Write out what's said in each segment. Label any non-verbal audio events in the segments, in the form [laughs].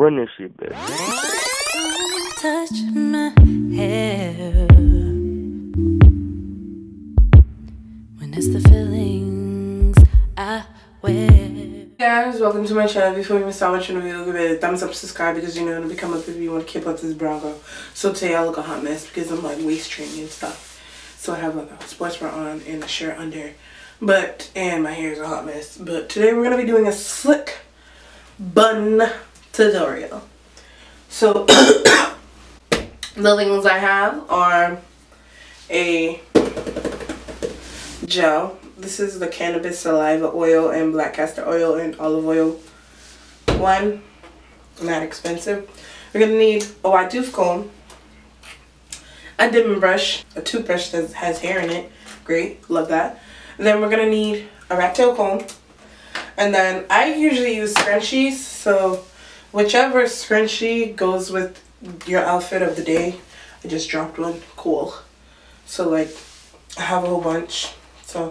Run this shit, bitch. Touch my hair when it's the feelings I wear. Hey guys, welcome to my channel. Before we even start watching the video, give it a thumbs up, subscribe because you know when to become up if you want to keep up this brown girl. So today I look a hot mess because I'm like waist training and stuff. So I have like a sports bra on and a shirt under. But, and my hair is a hot mess. But today we're going to be doing a slick bun tutorial. So, [coughs] the things I have are a gel. This is the cannabis sativa oil and black castor oil and olive oil one. Not expensive. We're going to need a wide tooth comb, a dipping brush, a toothbrush that has hair in it. Great, love that. then we're going to need a rat tail comb. And then I usually use scrunchies, so whichever scrunchie goes with your outfit of the day. I just dropped one. Cool. So like I have a whole bunch. So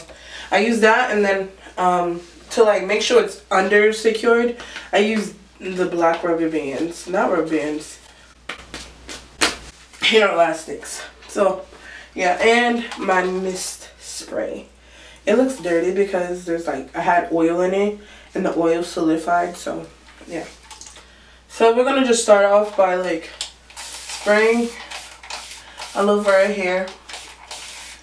I use that and then um, to like make sure it's under secured, I use the black rubber bands. Not rubber bands. Hair elastics. So yeah, and my mist spray. It looks dirty because there's like I had oil in it and the oil solidified so yeah. So we're gonna just start off by like spraying all over our hair.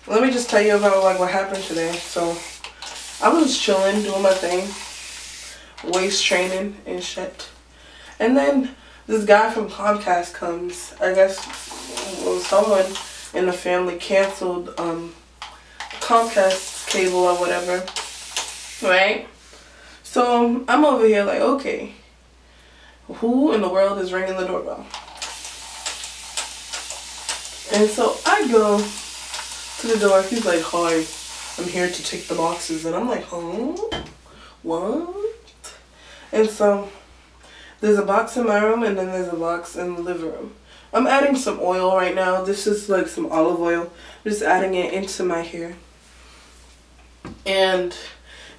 Let me just tell you about like what happened today. So I was chilling, doing my thing, waist training and shit. And then this guy from Comcast comes. I guess well, someone in the family canceled um, Comcast cable or whatever. Right? So I'm over here like, okay, who in the world is ringing the doorbell? And so I go to the door. He's like, hi, I'm here to take the boxes. And I'm like, huh? What? And so there's a box in my room and then there's a box in the living room. I'm adding some oil right now. This is like some olive oil. I'm just adding it into my hair. And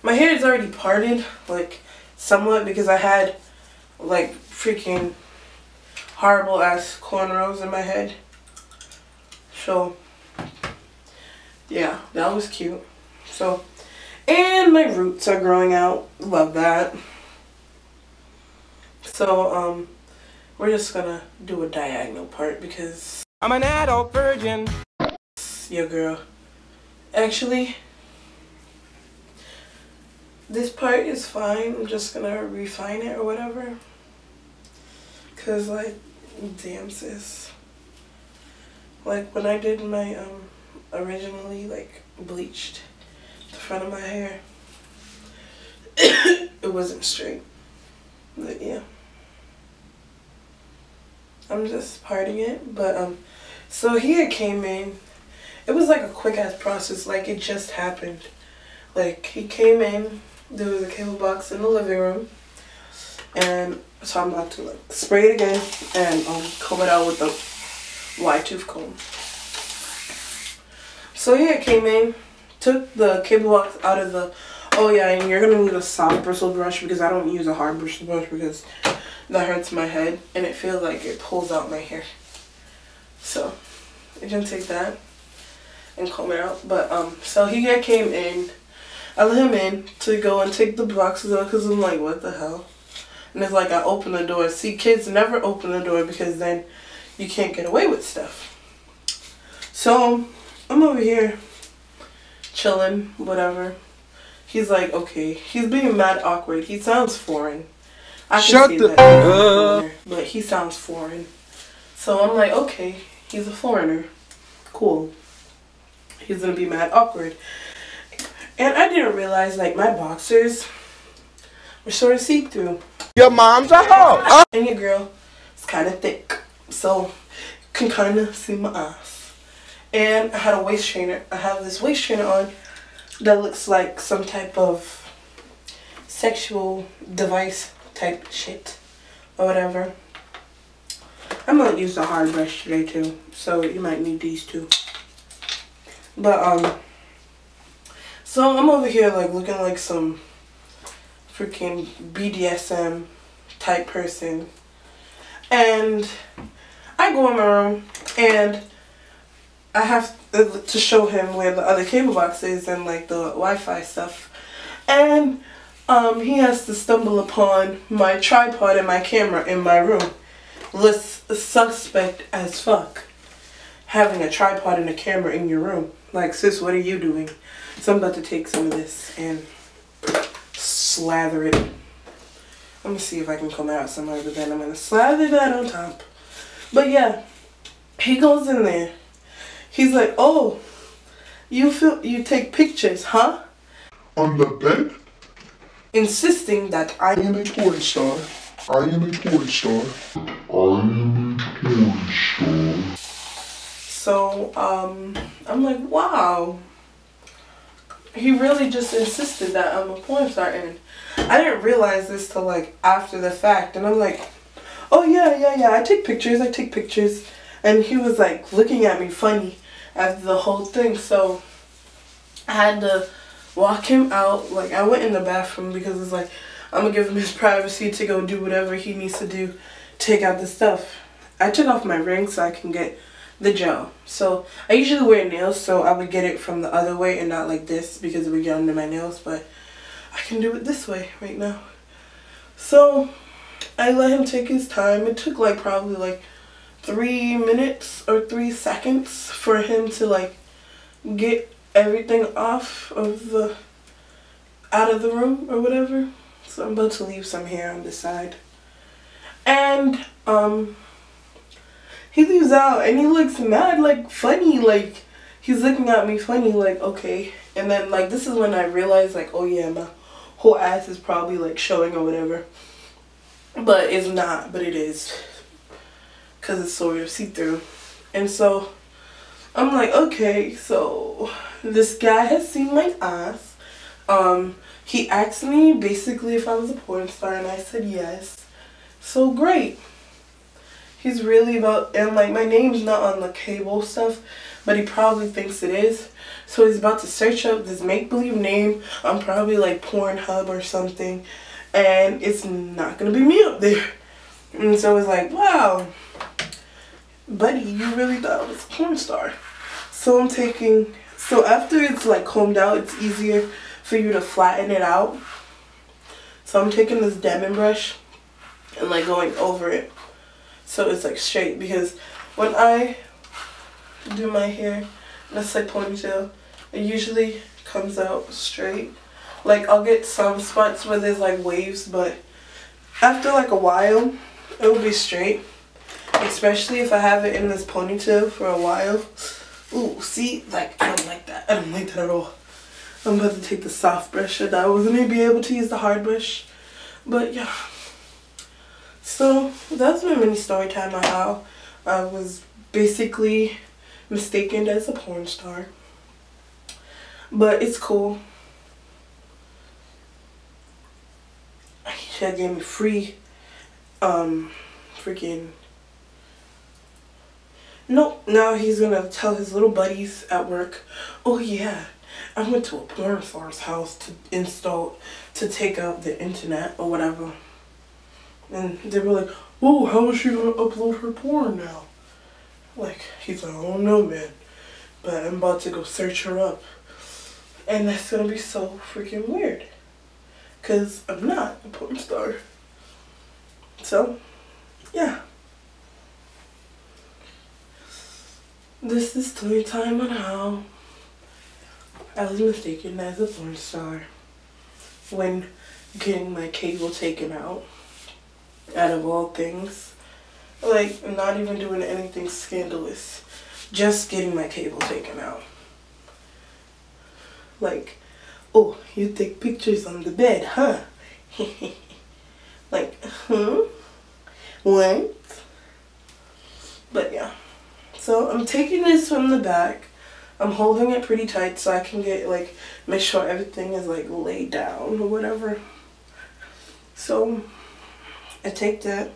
my hair is already parted, like somewhat, because I had like freaking horrible ass cornrows in my head. So, yeah, that was cute. So, and my roots are growing out. Love that. So, um, we're just gonna do a diagonal part because I'm an adult virgin. Yeah, girl. Actually, this part is fine. I'm just gonna refine it or whatever. Cause like, damn sis. Like when I did my um originally like bleached the front of my hair, [coughs] it wasn't straight. But yeah. I'm just parting it, but um, so here came in. It was like a quick ass process, like it just happened. Like he came in, there was a cable box in the living room, and so I'm about to like spray it again and um comb it out with the wide tooth comb. So it came in, took the cable box out of the. Oh yeah, and you're gonna need a soft bristle brush because I don't use a hard bristle brush because that hurts my head and it feels like it pulls out my hair. So I'm gonna take that and comb it out. But um, so he came in. I let him in to go and take the boxes out because I'm like, what the hell? And it's like I open the door. See, kids never open the door because then you can't get away with stuff. So I'm over here chilling, whatever. He's like, okay. He's being mad awkward. He sounds foreign. I can Shut see the- that foreigner, but he sounds foreign. So I'm like, okay, he's a foreigner. Cool. He's gonna be mad awkward. And I didn't realize like my boxers were sort of see-through. Your mom's a hoe. Uh, And your girl is kind of thick. So you can kind of see my ass. And I had a waist trainer. I have this waist trainer on that looks like some type of sexual device type shit or whatever. I'm gonna use the hard brush today too, so you might need these two. But um, so I'm over here like looking like some freaking BDSM type person And I go in my room and I have to show him where the other cable box is and like the Wi-Fi stuff. And um, he has to stumble upon my tripod and my camera in my room. List suspect as fuck. Having a tripod and a camera in your room. Like, sis, what are you doing? So I'm about to take some of this and slather it. I'm gonna see if I can come out some other then I'm gonna slather that on top. But yeah, he goes in there. He's like, oh, you feel you take pictures, huh? On the bed? Insisting that I I am a porn star. I am a porn star. I am a porn star. So, um, I'm like, wow. He really just insisted that I'm a porn star, and I didn't realize this till like after the fact, and I'm like, oh yeah, yeah, yeah, I take pictures, I take pictures, and he was like looking at me funny after the whole thing, so I had to walk him out. Like I went in the bathroom because it's like I'm gonna give him his privacy to go do whatever he needs to do, take out the stuff. I took off my ring so I can get the gel. So I usually wear nails, so I would get it from the other way and not like this because it would get under my nails. But I can do it this way right now. So I let him take his time. It took like probably like three minutes or three seconds for him to like get everything off of the out of the room or whatever. So I'm about to leave some hair on the side. And um he leaves out and he looks mad like funny like he's looking at me funny like okay. And then like this is when i realized like oh yeah my whole ass is probably like showing or whatever. But it's not but it is. Because it's sort of see-through. And so i'm like okay so this guy has seen my ass. Um he asked me basically if i was a porn star and i said yes. So great he's really about and like my name's not on the cable stuff but he probably thinks it is. So he's about to search up this make-believe name on probably like pornhub or something and it's not gonna be me up there. And so it's like wow. Buddy you really thought I was a porn star. So i'm taking so after it's like combed out it's easier for you to flatten it out. So i'm taking this Denman brush and like going over it so it's like straight because when I do my hair that's like ponytail it usually comes out straight. Like I'll get some spots where there's like waves but after like a while it will be straight. Especially if I have it in this ponytail for a while. Ooh see like I don't like that. I don't like that at all. I'm about to take the soft brush. And I wasn't gonna be able to use the hard brush. But yeah so that's my mini story time on how I was basically mistaken as a porn star. But it's cool. He gave me free um freaking no now he's gonna tell his little buddies at work oh yeah i went to a porn star's house to install to take out the internet or whatever and they were like, whoa, how is she gonna upload her porn now? Like, he's like, oh, I don't know, man. But I'm about to go search her up. And that's gonna be so freaking weird. Because I'm not a porn star. So, yeah. This is story time on how I was mistaken as a porn star when getting my cable taken out out of all things. Like, not even doing anything scandalous. Just getting my cable taken out. Like, oh, you take pictures on the bed, huh? [laughs] like, hmm? What? But yeah. So I'm taking this from the back. I'm holding it pretty tight so I can get like make sure everything is like laid down or whatever. So I take that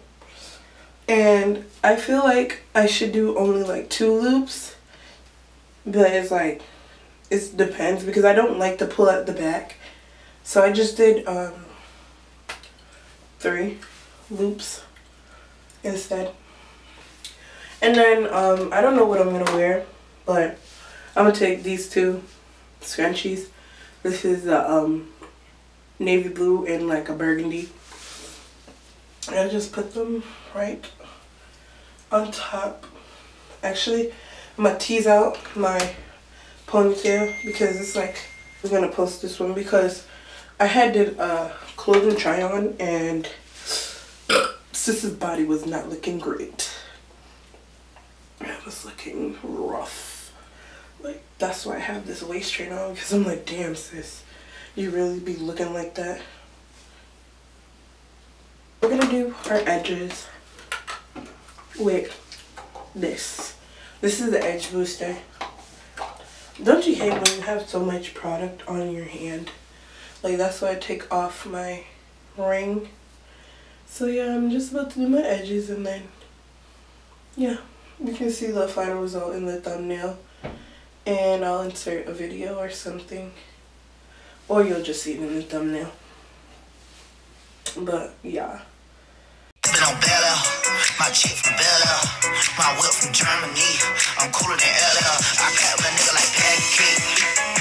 and I feel like I should do only like two loops but it's like it depends because I don't like to pull out the back so I just did um, three loops instead. And then um, I don't know what I'm gonna wear, but I'm gonna take these two scrunchies. This is the um, navy blue and like a burgundy. And I just put them right on top. Actually, I'm gonna tease out my ponytail because it's like I'm gonna post this one because I had did a clothing try on and [sniffs] Sis's body was not looking great. It was looking rough. Like that's why I have this waist train on because I'm like, damn sis, you really be looking like that. We're gonna do our edges with this. This is the edge booster. Don't you hate when you have so much product on your hand? Like that's why I take off my ring. So yeah, I'm just about to do my edges and then yeah, you can see the final result in the thumbnail. And I'll insert a video or something. Or you'll just see it in the thumbnail. But yeah. Chick from Bel my whip from Germany. I'm cooler than LL. I clap a nigga like pancake.